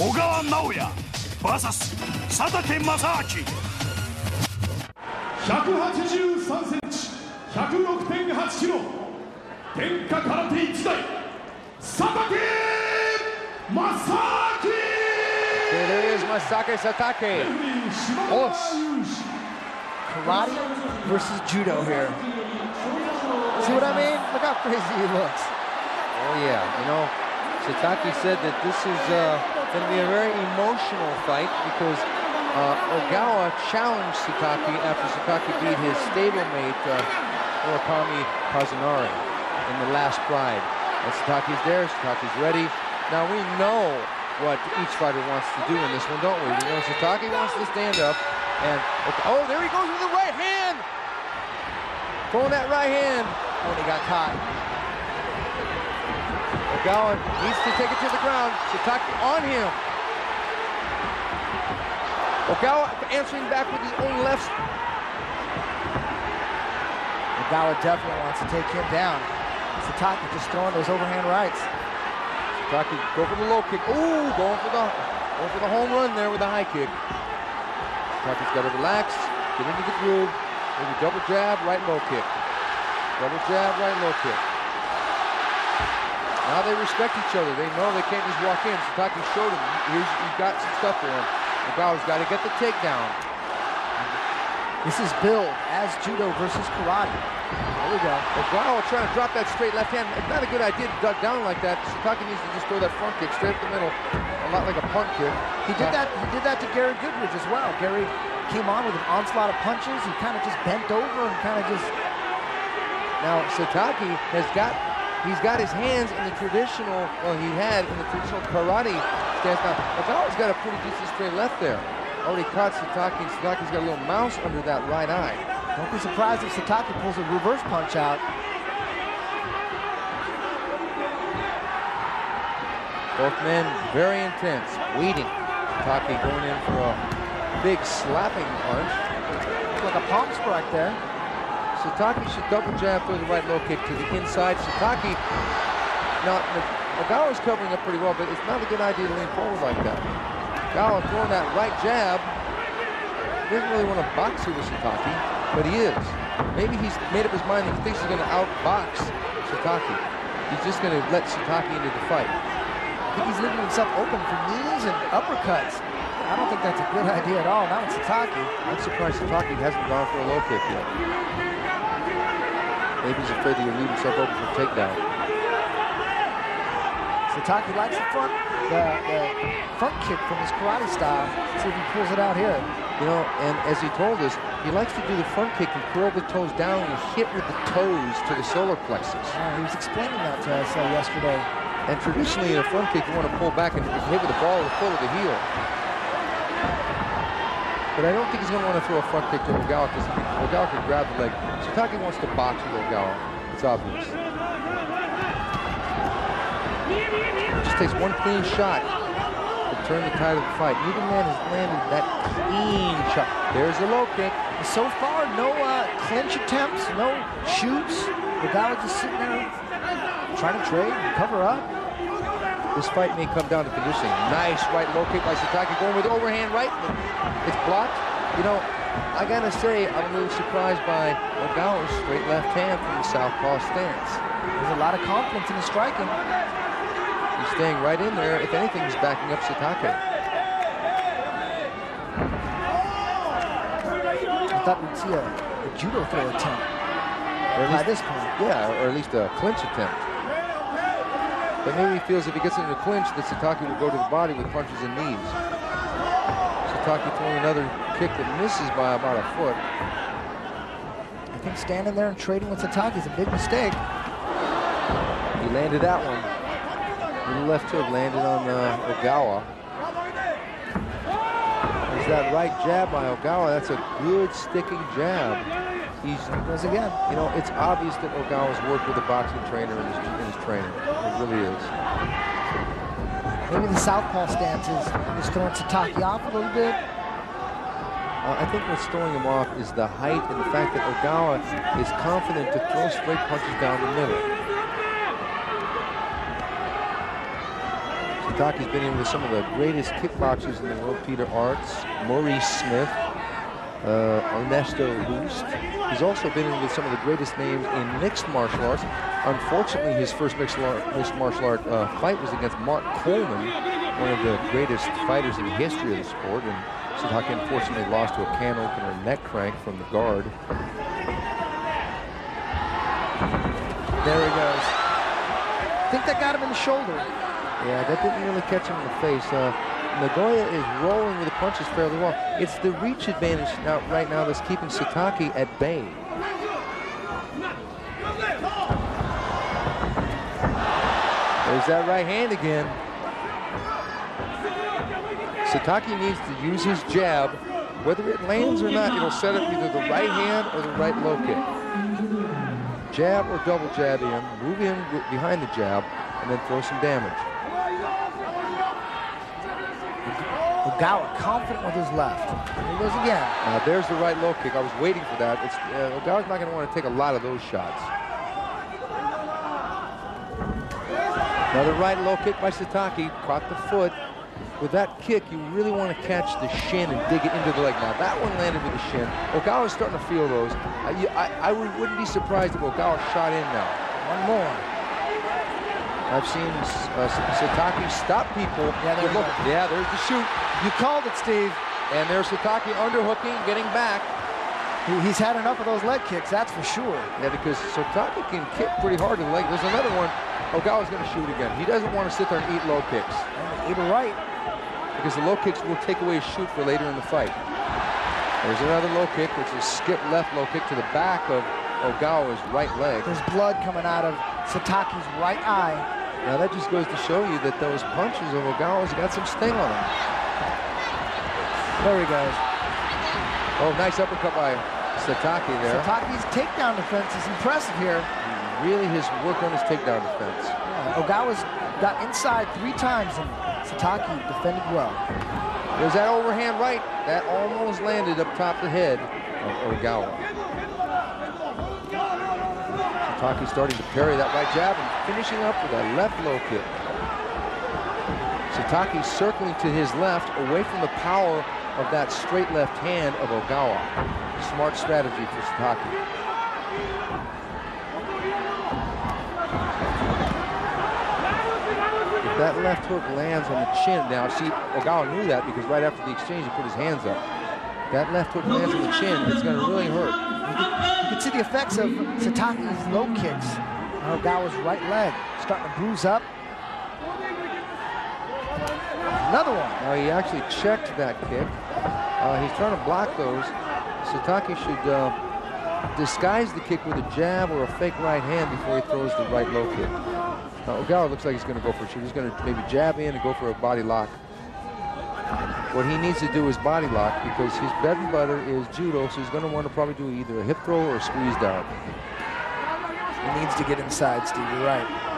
小川直也 VS 佐竹正明183センチ106.8キロ天下空手一代佐竹正明 It is Masaaki Satake. Oh, karate versus judo here. See what I mean? Look how crazy he looks. Oh yeah, you know, Satake said that this is uh, going to be a very emotional fight because uh, Ogawa challenged Satake after Satake beat his stablemate uh, Kazunari in the last Pride. And Satake's there, Satake's ready. Now we know what each fighter wants to do in this one, don't we? We know Satake wants to stand up and, oh, there he goes with the right hand! Throwing that right hand. Oh, he got caught. Ogawa needs to take it to the ground. Satake on him. Ogawa answering back with his own left. Ogawa definitely wants to take him down. Satake just throwing those overhand rights. Satake go for the low kick. Ooh, going for the going for the home run there with the high kick. Satake's got to relax, get into the groove. Maybe double jab, right low kick. Double jab, right low kick. Now they respect each other. They know they can't just walk in. Satake showed him. Here's, he's got some stuff for him. Ogawa's got to get the takedown. This is billed as judo versus karate. There we go. Ogawa trying to drop that straight left hand. It's not a good idea to duck down like that. Satake needs to just throw that front kick straight up the middle. A lot like a punt kick. He did that. He did that to Gary Goodridge as well. Gary came on with an onslaught of punches. He kind of just bent over and kind of just. Now Satake has got, he's got his hands in the traditional, well he had in the traditional karate stance. Now Ogawa's got a pretty decent straight left there. Already caught Satake. Satake's got a little mouse under that right eye. Don't be surprised if Satake pulls a reverse punch out. Both men very intense, waiting. Satake going in for a big slapping punch. Like a palm strike there. Satake should double jab through the right low kick to the inside. Satake, now Ogawa's covering up pretty well, but it's not a good idea to lean forward like that. Ogawa throwing that right jab. He doesn't really want to box here with Satake, but he is. Maybe he's made up his mind that he thinks he's going to outbox Satake. He's just going to let Satake into the fight. I think he's leaving himself open for knees and uppercuts. I don't think that's a good idea at all. Not with Satake. I'm surprised Satake hasn't gone for a low kick yet. Maybe he's afraid he'll leave himself open for a takedown. Satake likes the front, the, the front kick from his karate style. See if he pulls it out here. You know, and as he told us, he likes to do the front kick and curl the toes down and hit with the toes to the solar plexus. Uh, he was explaining that to us uh, yesterday. And traditionally in a front kick, you want to pull back and hit with the ball or the full of the heel. But I don't think he's going to want to throw a front kick to Ogawa because Ogawa can grab the leg. Satake wants to box with Ogawa. It's obvious. Just takes one clean shot to turn the tide of the fight. Neither man has landed that clean shot. There's the low kick. So far, no uh, clinch attempts, no shoots. Ogawa just sitting there trying to trade cover up. This fight may come down to conditioning. Nice right low kick by Satake going with overhand right. It's blocked. You know, I gotta say, I'm a little surprised by Ogawa's straight left hand from the southpaw stance. There's a lot of confidence in his striking. He's staying right in there. If anything, he's backing up Satake. I thought we'd see a, a judo throw attempt Or at by this point. yeah, or at least a clinch attempt. But maybe he feels if he gets into a clinch that Satake will go to the body with punches and knees. Satake throwing another kick that misses by about a foot. I think standing there and trading with Satake is a big mistake. He landed that one. Little left hook landed on uh, Ogawa. There's that right jab by Ogawa. That's a good sticking jab. He's Goes again. You know, it's obvious that Ogawa's worked with a boxing trainer in his, in his training. It really is. Maybe the southpaw stance is, is throwing Satake off a little bit. Uh, I think what's throwing him off is the height and the fact that Ogawa is confident to throw straight punches down the middle. Satake's been in with some of the greatest kickboxers in the world, Peter Aerts, Maurice Smith, uh, Ernesto Hoost. He's also been in with some of the greatest names in mixed martial arts. Unfortunately, his first mixed, mixed martial art uh, fight was against Mark Coleman, one of the greatest fighters in the history of the sport. And Satake unfortunately lost to a can opener neck crank from the guard. There he goes. I think that got him in the shoulder. Yeah, that didn't really catch him in the face. Uh, Naoya is rolling with the punches fairly well. It's the reach advantage now, right now that's keeping Satake at bay. There's that right hand again. Satake needs to use his jab. Whether it lands or not, it'll set up either the right hand or the right low kick. Jab or double jab in, move in behind the jab, and then throw some damage. Ogawa confident with his left. Here he goes again. Now there's the right low kick. I was waiting for that. It's, uh, Ogawa's not going to want to take a lot of those shots. Another right low kick by Satake. Caught the foot. With that kick, you really want to catch the shin and dig it into the leg. Now that one landed with the shin. Ogawa's starting to feel those. I, I, I wouldn't be surprised if Ogawa shot in now. One more. I've seen uh, Satake stop people. Yeah, there look. Yeah, there's the shoot. You called it, Steve. And there's Satake underhooking, getting back. He, he's had enough of those leg kicks, that's for sure. Yeah, because Satake can kick pretty hard to the leg. There's another one. Ogawa's going to shoot again. He doesn't want to sit there and eat low kicks. Eat it right. Because the low kicks will take away his shoot for later in the fight. There's another low kick, which is skip left low kick to the back of Ogawa's right leg. There's blood coming out of Satake's right eye. Now that just goes to show you that those punches of Ogawa's got some sting on them. There he goes. Oh, nice uppercut by Satake there. Satake's takedown defense is impressive here. Really his work on his takedown defense. Yeah, Ogawa's got inside three times and Satake defended well. There's that overhand right. That almost landed up top the head of Ogawa. Satake starting to parry that right jab and finishing up with a left low kick. Satake circling to his left away from the power of that straight left hand of Ogawa. Smart strategy for Satake. If that left hook lands on the chin, now see, Ogawa knew that because right after the exchange he put his hands up. That left hook lands on the chin, it's going to really hurt. Effects of Satake's low kicks on Ogawa's right leg. Starting to bruise up. Another one. Now he actually checked that kick. Uh, he's trying to block those. Satake should uh, disguise the kick with a jab or a fake right hand before he throws the right low kick. Now Ogawa looks like he's going to go for a. He's going to maybe jab in and go for a body lock. What he needs to do is body lock because his bread and butter is judo, so he's going to want to probably do either a hip throw or a squeeze down. He needs to get inside, Steve. You're right.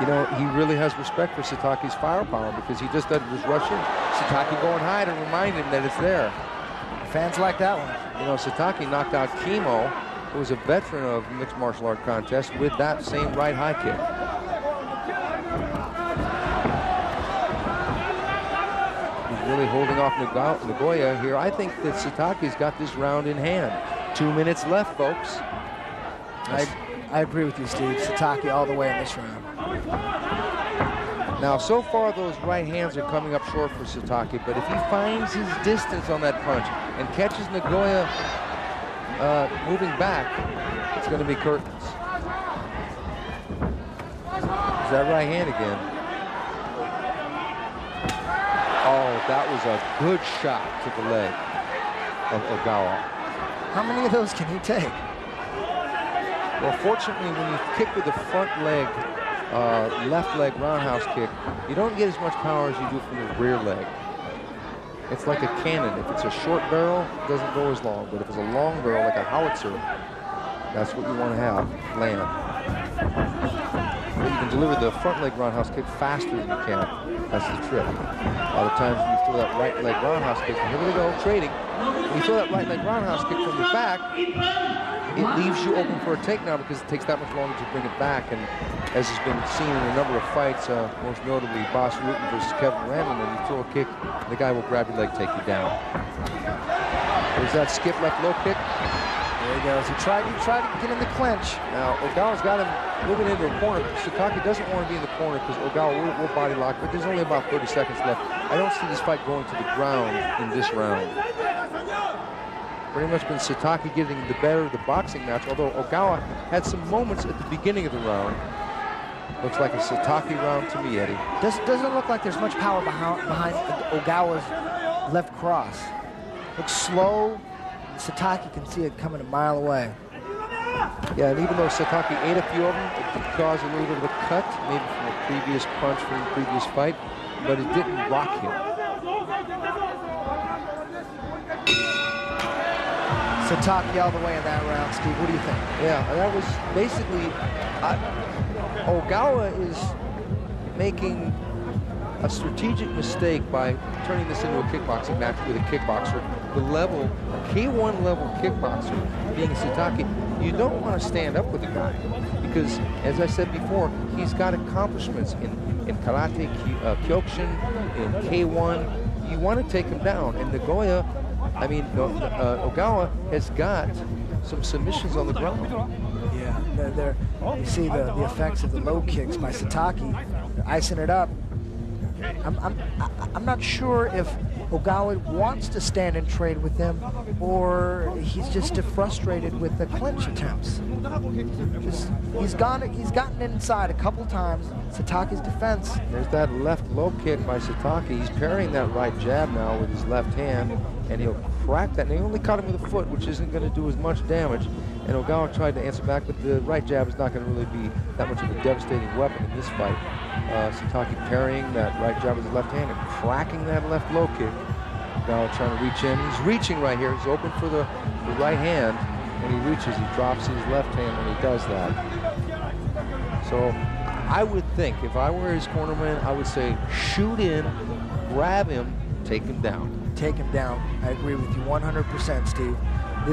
You know, he really has respect for Satake's firepower because he just doesn't just rush in. Satake going high to remind him that it's there. Fans like that one. You know, Satake knocked out Kimo, who was a veteran of mixed martial art contests, with that same right high kick. Really holding off Naoya here. I think that Satake's got this round in hand. Two minutes left, folks. I, I agree with you, Steve. Satake all the way in this round. Now, so far, those right hands are coming up short for Satake, but if he finds his distance on that punch and catches Naoya uh, moving back, it's going to be curtains. Is that right hand again? Oh, that was a good shot to the leg of Ogawa. How many of those can he take? Well, fortunately, when you kick with the front leg, uh, left leg roundhouse kick, you don't get as much power as you do from the rear leg. It's like a cannon. If it's a short barrel, it doesn't go as long. But if it's a long barrel, like a howitzer, that's what you want to have, land. But you can deliver the front leg roundhouse kick faster than you can. That's the trick. A lot of times when you throw that right leg roundhouse kick, and here we go, trading. When you throw that right leg roundhouse kick from the back, it leaves you open for a takedown because it takes that much longer to bring it back. And as has been seen in a number of fights, uh, most notably Bas Rutten versus Kevin Randleman, when you throw a kick, the guy will grab your leg, take you down. There's that skip left low kick. There he goes. He tried, he tried to get in the clinch. Now, Ogawa's got him moving into a corner. Satake doesn't want to be in the corner because Ogawa will, will body lock, but there's only about 30 seconds left. I don't see this fight going to the ground in this round. Pretty much been Satake getting the better of the boxing match, although Ogawa had some moments at the beginning of the round. Looks like a Satake round to me, Eddie. Does, doesn't look like there's much power behind, behind Ogawa's left cross. Looks slow. Satake can see it coming a mile away. Yeah, and even though Satake ate a few of them, it did cause a little bit of a cut, maybe from a previous punch from the previous fight, but it didn't rock him. Satake all the way in that round, Steve. What do you think? Yeah, that was basically, I, Ogawa is making a strategic mistake by turning this into a kickboxing match with a kickboxer. The level, K1 level kickboxer being Satake, you don't want to stand up with the guy because, as I said before, he's got accomplishments in, in karate, uh, kyokushin, in K1. You want to take him down, and Naoya, I mean, uh, Ogawa has got some submissions on the ground. Yeah, they're, they're, you see the, the effects of the low kicks by Satake. They're icing it up. I'm, I'm, I'm not sure if Ogawa wants to stand and trade with him or he's just frustrated with the clinch attempts. Just, he's gone, he's gotten inside a couple times. Satake's defense. There's that left low kick by Satake. He's parrying that right jab now with his left hand, and he'll crack that. And he only caught him with a foot, which isn't going to do as much damage. And Ogawa tried to answer back, but the right jab is not going to really be that much of a devastating weapon in this fight. Uh, Satake parrying that right jab with his left hand and cracking that left low kick. Ogawa trying to reach in. He's reaching right here. He's open for the, the right hand. When he reaches, he drops his left hand when he does that. So I would think, if I were his cornerman, I would say shoot in, grab him, take him down. Take him down. I agree with you 100%, Steve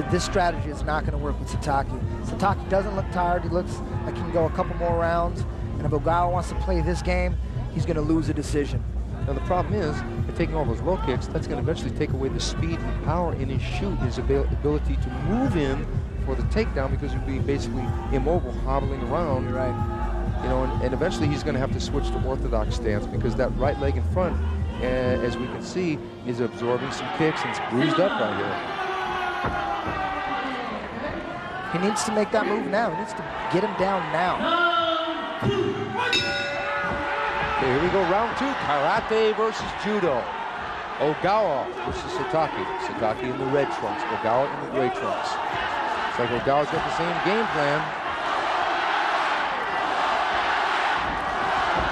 this strategy is not going to work with Satake. Satake doesn't look tired. He looks like he can go a couple more rounds. And if Ogawa wants to play this game, he's going to lose a decision. Now the problem is, by taking all those low kicks, that's going to eventually take away the speed and power in his shoot, his ability to move in for the takedown because he'll be basically immobile, hobbling around. You're right. You know, and, and eventually he's going to have to switch to orthodox stance because that right leg in front, as we can see, is absorbing some kicks and it's bruised up right here. He needs to make that move now. He needs to get him down now. Okay, here we go, round two, karate versus judo. Ogawa versus Satake. Satake in the red trunks, Ogawa in the gray trunks. It's like Ogawa's got the same game plan.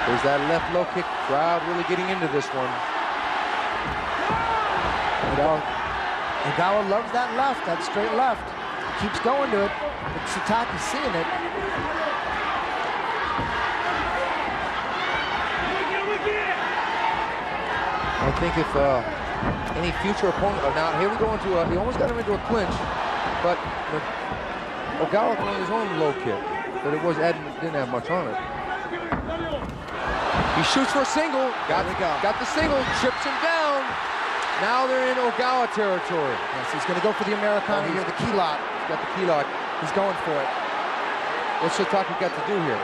There's that left low kick. Crowd really getting into this one. Ogawa, Ogawa loves that left, that straight left keeps going to it, but Satake's seeing it. I think if uh, any future opponent, oh, now here we go into a, he almost got him into a clinch, but Ogawa on his own low kick, but it was Ed didn't have much on it. He shoots for a single, got, go. got the single, chips him down. Now they're in Ogawa territory. Yes, he's going to go for the Americana here, the key lock got the key lock. He's going for it. What's Satake got to do here?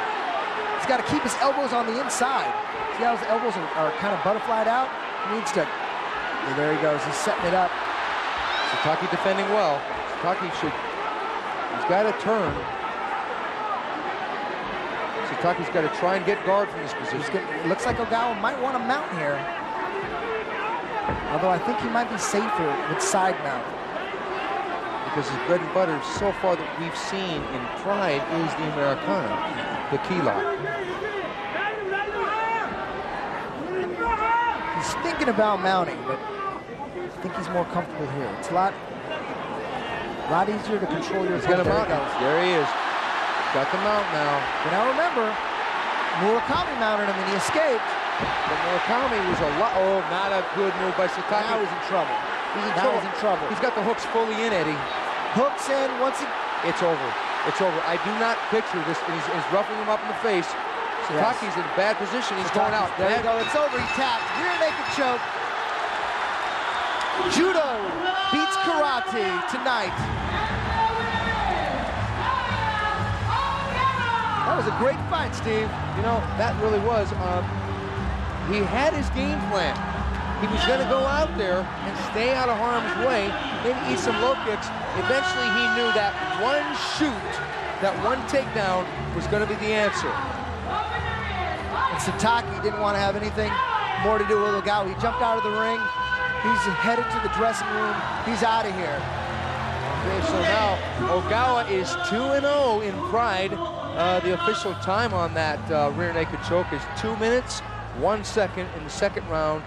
He's got to keep his elbows on the inside. See how his elbows are, are kind of butterflied out? He needs to. Well, there he goes. He's setting it up. Satake defending well. Satake should. He's got to turn. Satake's got to try and get guard from this position. Gonna, looks like Ogawa might want to mount here. Although I think he might be safer with side mount because his bread and butter so far that we've seen in Pride is the Americana, the key lock. He's thinking about mounting, but I think he's more comfortable here. It's a lot, a lot easier to control your. He's got a mount. There he is. Got the mount now. But now remember, Murakami mounted him and he escaped. But Murakami was a lot. Oh, not a good move by Satake. Now he's in trouble. He's in, trouble. He's in trouble. He's got the hooks fully in, Eddie hooks in once he... It's over. It's over. I do not picture this. He's, he's roughing him up in the face. Satake's in a bad position. He's going out. There you go. It's over. He tapped. Rear naked choke. Judo beats karate tonight. Was a great fight, Steve. You know, that really was. Um, he had his game plan. He was going to go out there and stay out of harm's way, maybe eat some low kicks. Eventually, he knew that one shoot, that one takedown was going to be the answer. And Satake didn't want to have anything more to do with Ogawa. He jumped out of the ring. He's headed to the dressing room. He's out of here. Okay, so now Ogawa is 2-0 in Pride. Uh, the official time on that uh, rear naked choke is two minutes, one second in the second round.